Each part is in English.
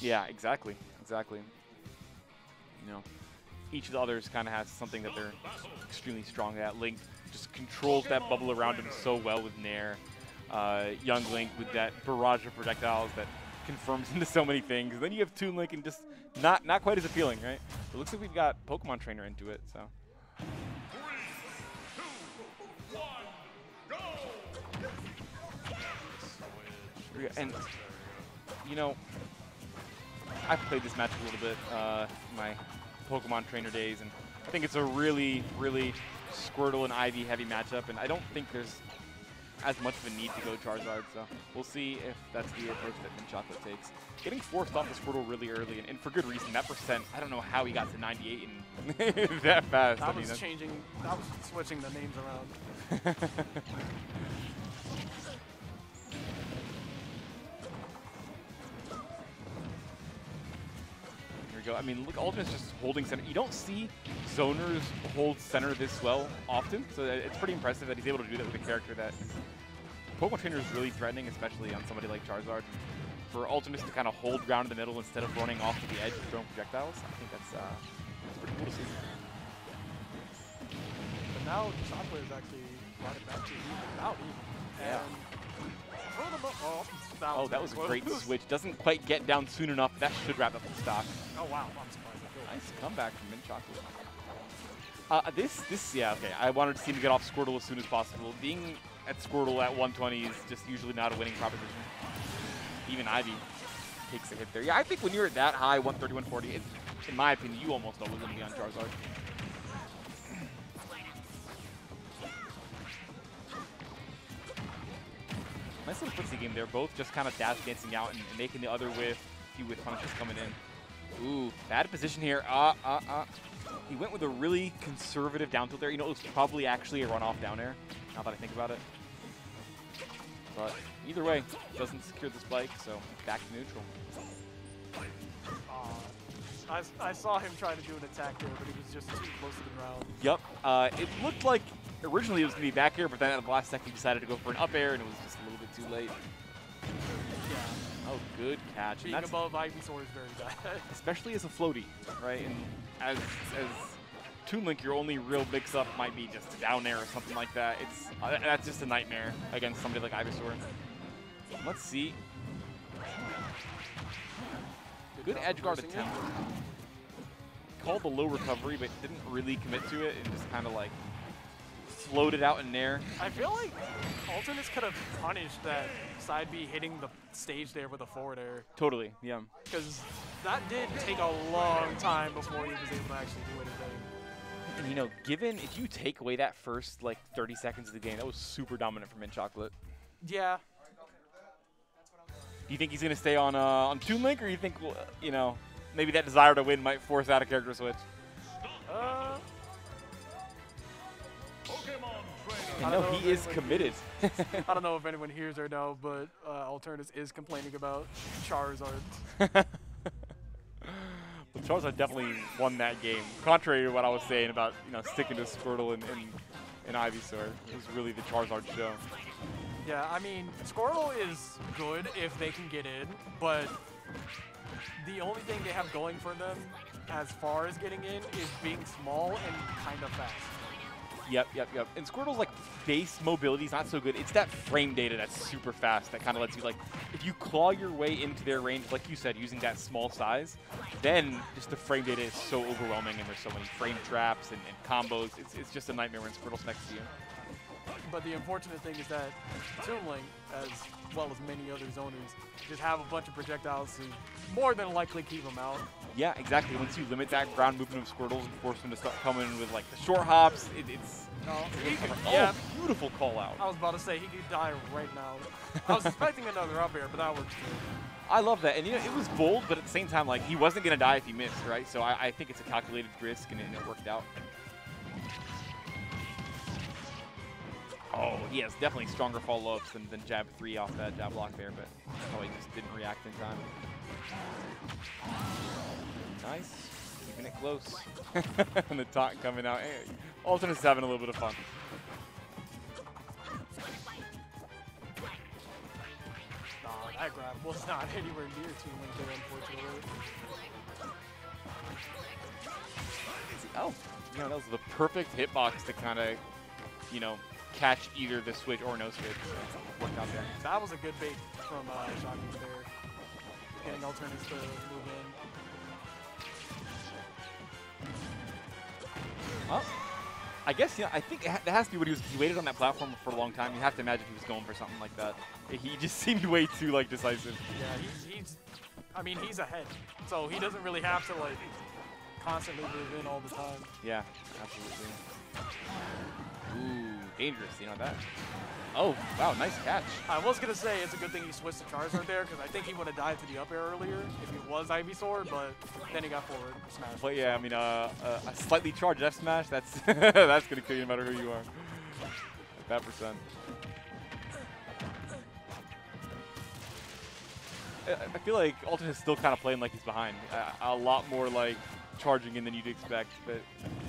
Yeah, exactly, exactly. You know, each of the others kind of has something that they're extremely strong at. Link just controls that bubble around him so well with Nair. Uh, Young Link with that barrage of projectiles that confirms into so many things. Then you have Toon Link and just not not quite as appealing, right? It looks like we've got Pokemon Trainer into it, so. And, you know, I've played this match a little bit uh, in my Pokemon Trainer days, and I think it's a really, really Squirtle and Ivy heavy matchup, and I don't think there's as much of a need to go Charizard, so we'll see if that's the approach that Chocolate takes. Getting forced off the Squirtle really early, and, and, for good reason. That percent, I don't know how he got to 98 and that fast. That I was changing, that was switching the names around. go. I mean, look, Ultimate's just holding center. You don't see zoners hold center this well often, so it's pretty impressive that he's able to do that with a character that Pokemon Trainer is really threatening, especially on somebody like Charizard. For Ultimates to kind of hold ground in the middle instead of running off to the edge and throwing projectiles, I think that's, uh, that's pretty cool to see. But now Chocolate is actually brought it back to even out even. Yeah. Oh, that oh, that was a great switch. Doesn't quite get down soon enough. That should wrap up the stock. Oh, wow. I'm surprised. Nice comeback from Mint Chocolate. Uh, this, this, yeah, okay. I wanted to see him get off Squirtle as soon as possible. Being at Squirtle at 120 is just usually not a winning proposition. Even Ivy takes a hit there. Yeah, I think when you're at that high, 130, 140, in my opinion, you almost always going to be on Charizard. Nice little footsie game there. Both just kind of dash dancing out and making the other whiff. Few whiff punishes coming in. Ooh, bad position here. Uh, uh, uh. He went with a really conservative down tilt there. You know, it was probably actually a runoff down air, now that I think about it. But either way, doesn't secure the spike, so back to neutral. I, I saw him try to do an attack there, but he was just too close to the ground. Yep. Uh, it looked like originally it was going to be back air, but then at the last second he decided to go for an up air, and it was just bit too late. Yeah. Oh, good catch. Being above Ivysaur is very bad. Especially as a floaty, right? And as as Toon Link, your only real mix-up might be just down air or something like that. It's uh, That's just a nightmare against somebody like Ivysaur. Let's see. Good edge guard attempt. Called the low recovery, but didn't really commit to it and just kind of like floated out in there. I feel like Alternis could have punished that side B hitting the stage there with a forward air. Totally, yeah. Because that did take a long time before he was able to actually do anything. And you know, given if you take away that first like 30 seconds of the game, that was super dominant for Mint Chocolate. Yeah. Do you think he's going to stay on uh, on Toon Link, or you think, you know, maybe that desire to win might force out a character switch? Uh, I know, he is committed. I don't know if anyone hears or no, but uh, Alternis is complaining about Charizard. well, Charizard definitely won that game. Contrary to what I was saying about you know sticking to Squirtle and, and, and Ivysaur, it was really the Charizard show. Yeah, I mean, Squirtle is good if they can get in, but the only thing they have going for them as far as getting in is being small and kind of fast. Yep, yep, yep. And Squirtle's like base mobility is not so good. It's that frame data that's super fast that kind of lets you like, if you claw your way into their range, like you said, using that small size, then just the frame data is so overwhelming and there's so many frame traps and, and combos. It's, it's just a nightmare when Squirtle's next to you. But the unfortunate thing is that Toon Link, as well as many other zoners, just have a bunch of projectiles to more than likely keep them out. Yeah, exactly. Once you limit that ground movement of Squirtles and force them to start coming with like the short hops, it, it's no, could, oh, yeah. beautiful call out. I was about to say he could die right now. I was expecting another up air, but that works too. I love that, and you know it was bold, but at the same time, like he wasn't gonna die if he missed, right? So I, I think it's a calculated risk, and it, and it worked out. Oh, he has definitely stronger follow-ups than, than jab 3 off that jab block there, but oh, probably just didn't react in time. Nice. Keeping it close. and the taunt coming out. Hey, Alternis is having a little bit of fun. Oh, that grab was not anywhere near Toon Link there, unfortunately. Oh, you know, that was the perfect hitbox to kind of, you know, catch either the switch or no switch. Worked out there. That was a good bait from uh, Shocking there. Getting alternatives to move in. I guess, yeah, I think it, ha it has to be what he was. He waited on that platform for a long time. You have to imagine he was going for something like that. He just seemed way too, like, decisive. Yeah, he's, he's, I mean, he's ahead. So he doesn't really have to, like, constantly move in all the time. Yeah, absolutely. Ooh, dangerous, you know that? Oh, wow, nice catch. I was going to say it's a good thing he switched to Charizard there because I think he would have died to the up air earlier if he was Ivysaur, but then he got forward smash. But yeah, I mean, uh, uh, a slightly charged F smash, that's that's going to kill you no matter who you are. Like that percent. I- I feel like Alton is still kind of playing like he's behind. Uh, a lot more like charging in than you'd expect. But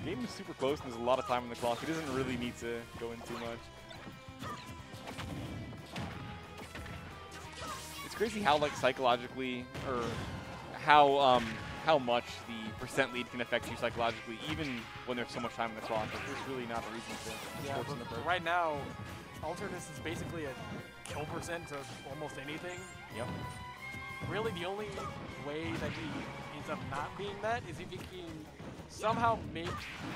game is super close and there's a lot of time on the clock. He doesn't really need to go in too much. It's crazy how like psychologically or how um, how much the percent lead can affect you psychologically, even when there's so much time on the clock. There's really not a reason to Yeah, force but the right now, Alternis is basically a kill percent to almost anything. Yep. Really, the only way that he ends up not being that is if he can somehow make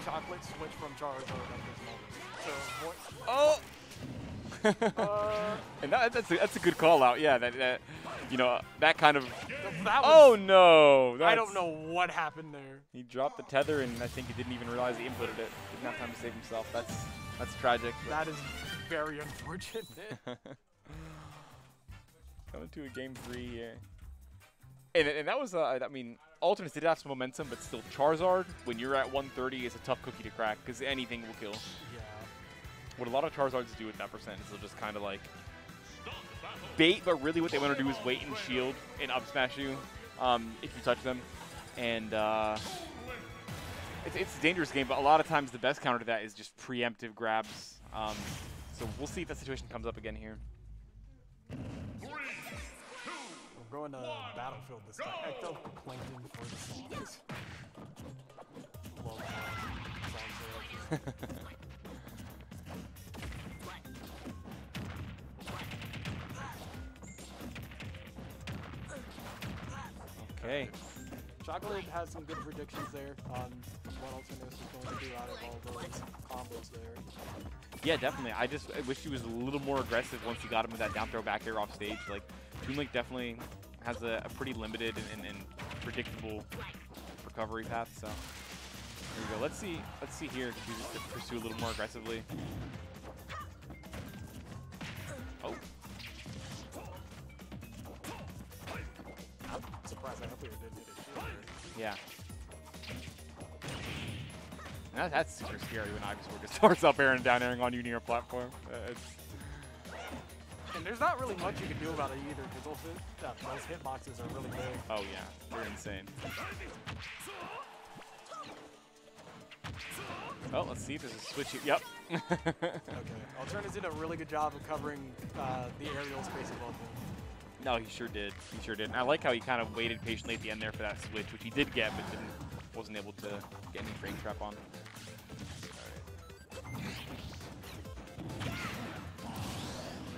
Chocolate switch from Charizard at this moment. So, what, Oh. uh, and that, that's a, that's a good call out. Yeah, that, that you know that kind of. that was, Oh no! I don't know what happened there. He dropped the tether, and I think he didn't even realize he inputted it. Didn't have time to save himself. That's that's tragic. That is very unfortunate. Coming to a game three here. And, and that was, uh, I mean, Alternis did have some momentum, but still, Charizard, when you're at 130, is a tough cookie to crack, because anything will kill. yeah. What a lot of Charizards do at that percent is they'll just kind of like bait, but really what they want to do is wait and shield and up smash you um, if you touch them. And uh, it's, it's a dangerous game, but a lot of times the best counter to that is just preemptive grabs. Um, so we'll see if that situation comes up again here. We're going to Battlefield this time. Ecto Plankton for the Seas. Love that song. Okay. Chocolate has some good predictions there on what Alternis is going to do out of all those combos there. Yeah, definitely. I just I wish he was a little more aggressive once he got him with that down throw back air off stage. Like, Toon Link definitely has a, a pretty limited and, and, predictable recovery path. So here we go. Let's see. Let's see here. if chooses to pursue a little more aggressively. Oh, I'm surprised I hope didn't hit shield yeah. That, that's super scary when Ivysaur just starts up air and down airing on you near a platform. Uh, it's, And there's not really much you can do about it either, because those, hit, uh, those hitboxes are really big. oh yeah, they're insane. Oh, let's see if there's a switch here. Yep. Okay. Alternis did a really good job of covering uh, the aerial space above him. No, he sure did. He sure did. And I like how he kind of waited patiently at the end there for that switch, which he did get, but didn't, wasn't able to get any frame trap on.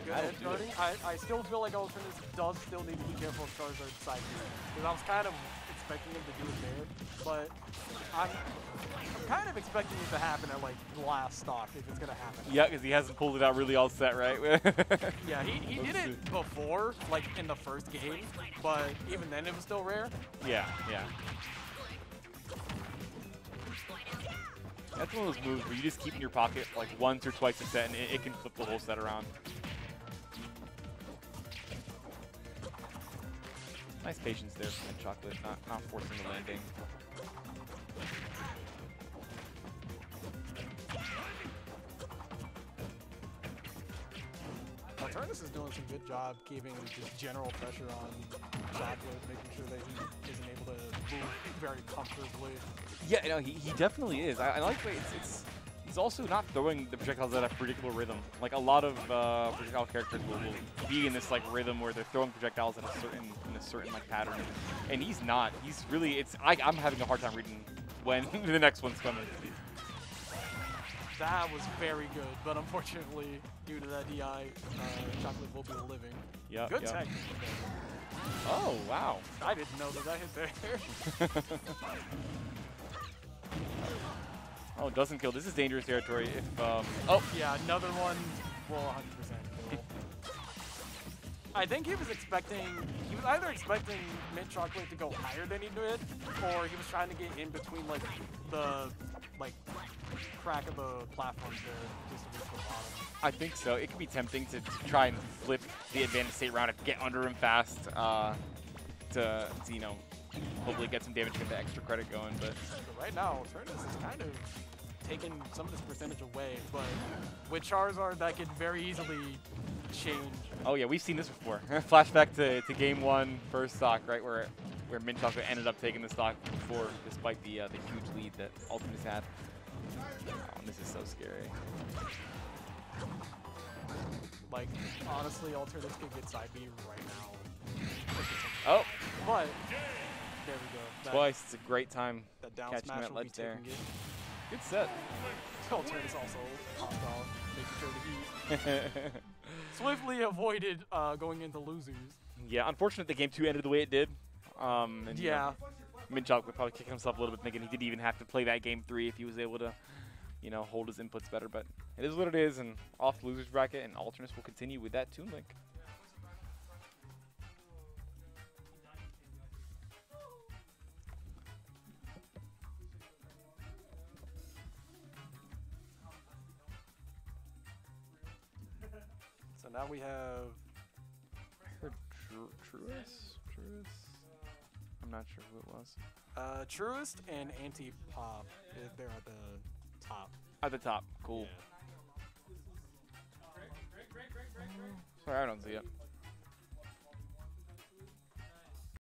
Good That'll edge guarding. I, I still feel like Alternis does still need to be careful of Charizard's side Because I was kind of expecting him to do it there, but I'm, I'm kind of expecting it to happen at like last stock if it's gonna happen. Yeah, because he hasn't pulled it out really all set, right? Yeah, he, he did it before, like in the first game, but even then it was still rare. yeah, yeah. That's one of those moves where you just keep in your pocket like once or twice a set, and it, it can flip the whole set around. Nice patience there from Chocolate, not, not forcing the landing. Alternis is doing some good job keeping just general pressure on Chocolate, making sure that he isn't able to move very comfortably. Yeah, no, he, he definitely is. I, I like the way it's, it's he's also not throwing the projectiles at a predictable rhythm. Like a lot of uh, projectile characters will, will be in this like rhythm where they're throwing projectiles in a certain in a certain like pattern, and he's not. He's really it's I, I'm having a hard time reading when the next one's coming. That was very good, but unfortunately, due to that DI, uh, Chocolate will be living. Yep, Good yep. tech. Oh, wow. I didn't know that that hit there. oh, doesn't kill. This is dangerous territory. If um, oh, yeah, another one will 100% kill. I think he was expecting, he was either expecting Mint Chocolate to go higher than he did, or he was trying to get in between like the like crack of the platform to just reach the bottom. I think so. It could be tempting to, to try and flip the advantage state round and get under him fast uh, to, to, you know, hopefully get some damage, get the extra credit going. But right now, Turnus is kind of taking some of this percentage away, but with Charizard, that could very easily change. oh yeah, we've seen this before. Flashback to, to game one, first stock, right where where Chocolate ended up taking the stock before, despite the uh, the huge lead that Ultimus had. Oh, this is so scary. Like, honestly, Alternate could get side B right now. Oh, But, there we go. That, twice. It's a great time. That down catching smash that ledge there. it. Good set. Alternate also popped off, making sure to eat. Swiftly avoided uh, going into losers. yeah, unfortunate the game two ended the way it did. Um, and, you know, Yeah. Mint Chocolate probably kicking himself a little bit, thinking he didn't even have to play that game three if he was able to, you know, hold his inputs better. But it is what it is, and off the losers bracket, and Alternis will continue with that Toon Link. Now we have I heard Tru- Truist? Truist? I'm not sure who it was. uh, Truist and Anti-Pop. They're at the top. At the top. Cool. Sorry, I don't see it.